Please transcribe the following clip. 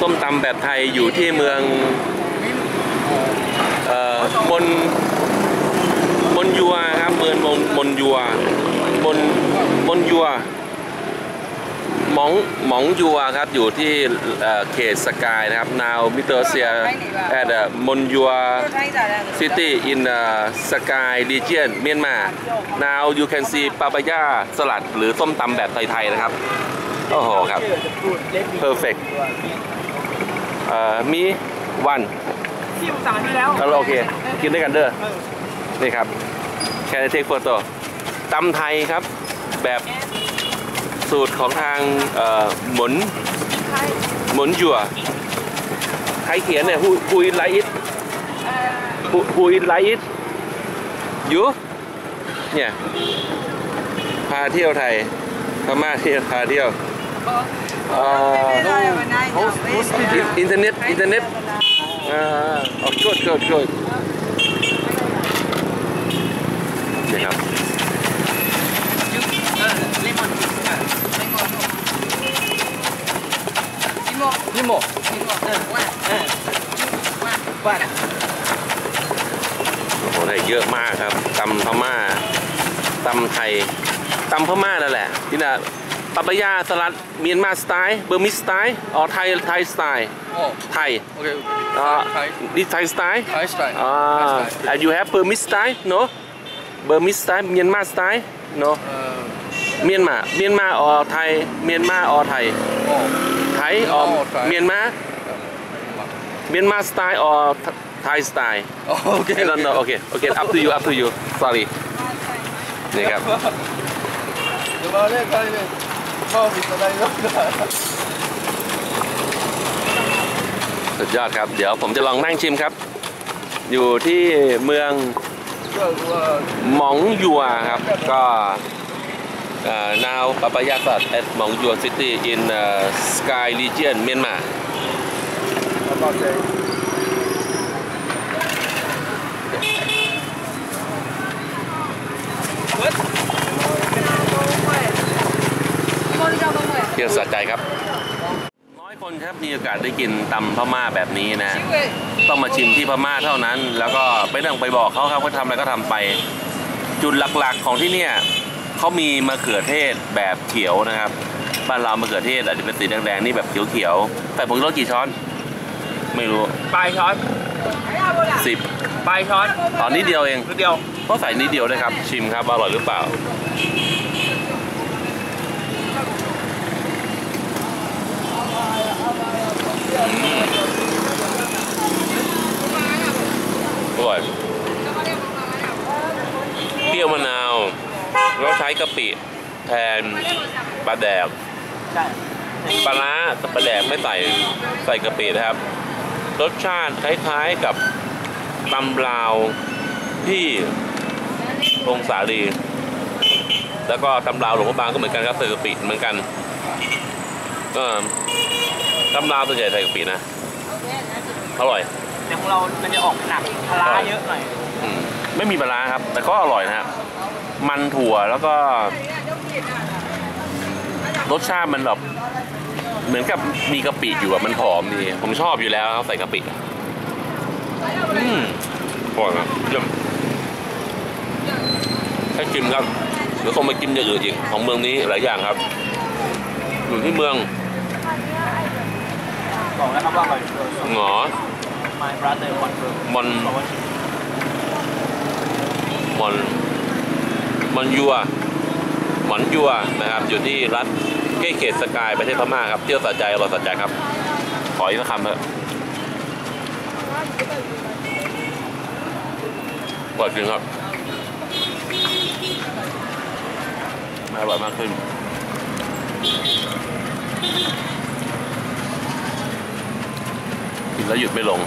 ส้มตำแบบไทยอยู่ที่เมืองเอ่อมนมนยัวครับเมืองมนมนยัวมนมนยัว มองหมองยัวครับอยู่ที่เอ่อเขตสกายนะครับ now Mr. Sia at uh, มนยัว city in uh, Sky region Myanmar now you can see papaya สลัดหรือส้มตำแบบไทยๆนะครับ โอ้โหครับ perfect เอ่อมีวันที่ผมสั่งอันนี้แล้วเราโอเค กินด้วยกันเด้อนี่ครับแค่เทคโฟโต้ตำไทยครับแบบ สูตรของทางเอ่อหมุนหมุนจั่วใครเขียนเนี่ย who who is like it who who is like it you เนี่ยพาเที่ยวไทยพม่าเที่ยวพาเที่ยวเอ่ออินเทอร์เน็ตอินเทอร์เน็ตอ่าโอ้กดกดกดนี่ครับ เลมอน นี่หมกเออว่าเออว่าน่ะโอ้โหได้เยอะมากครับตำพม่าตำไทยตำพม่านั่นแหละที่น่ะ papaya salad Myanmar style Burmese style อ๋อ Thai Thai style โอ้ไทยโอเคอ๋อไทยนี่ Thai style Thai style อ่า and you have Burmese style no Burmese style Myanmar style no เอ่อเมียนมาเมียนมาออไทยเมียนมาออไทยโอ้ ไทยอออ๋อไทยเมียนมาเมียนมาสไตล์ออไทยสไตล์โอเค no no โอเคโอเค up to you up to you sorry นี่ครับเดี๋ยวมาเล่นไทยเลยชอบมีอะไรก็ได้สุดยอดครับ เดี๋ยวผมจะลองนั่งชิมครับ อยู่ที่เมืองก็ว่าหมองยัวครับ ก็ เอ่อ now papaya sat at หมองยัว city in uh, sky region Myanmar เอาต่อใจเที่ยวสะใจครับ น้อยคนครับมีโอกาสได้กินตำพม่าแบบนี้นะ ต้องมาชิมที่พม่าเท่านั้น แล้วก็ไม่ต้องไปบอกเขาครับเขาทำอะไรก็ทำไป จุดหลักๆของที่เนี่ย เขามีมะเขือเทศแบบเขียวนะครับ บ้านเรามะเขือเทศอาจจะเป็นสีแดงๆนี่แบบเขียวๆแต่ผมรสกี่ช้อน ไม่รู้ปลายช้อนสิบปลายช้อนตอนนี้เดียวเองนิดเดียวก็ใส่นิดเดียวนะครับ ชิมครับอร่อยหรือเปล่าอร่อยเปรี้ยวมะนาว แล้วใช้กะปิแทนปลาแดกใช่ปลาร้าแต่ปลาแดกไม่ใส่ใส่กะปินะครับ รสชาติคล้ายๆกับตำลาวที่พงสาลีแล้วก็ตำลาวหลวงพระบางก็เหมือนกันครับใส่กะปิเหมือนกันก็ตำลาวตัวใหญ่ใส่กะปินะอร่อยแต่ของเรามันจะออกหนักปลาร้าเยอะหน่อยอืมไม่มีปลาร้าครับ แต่ก็อร่อยนะครับ มันถั่วแล้วก็รสชาติมันแบบเหมือนกับมีกะปิอยู่อะมันหอมดีผมชอบอยู่แล้วครับใส่กะปิอืมอร่อยครับเยี่ยมให้ชิมครับเดี๋ยวคงไปกินอย่างอื่นอีกของเมืองนี้หลายอย่างครับอยู่ที่เมืองบอกแล้วครับว่าอร่อยหงอ My brother one girl มอนบอกว่ามอน มอนยัวหมอนยัวนะครับ อยู่ที่รัฐใกล้เขตสกายประเทศพม่าครับ เที่ยวสะใจอร่อยสะใจครับ ขออีกสักคำเถอะอร่อยจริงครับอร่อยมากขึ้นกินแล้วหยุดไม่ลง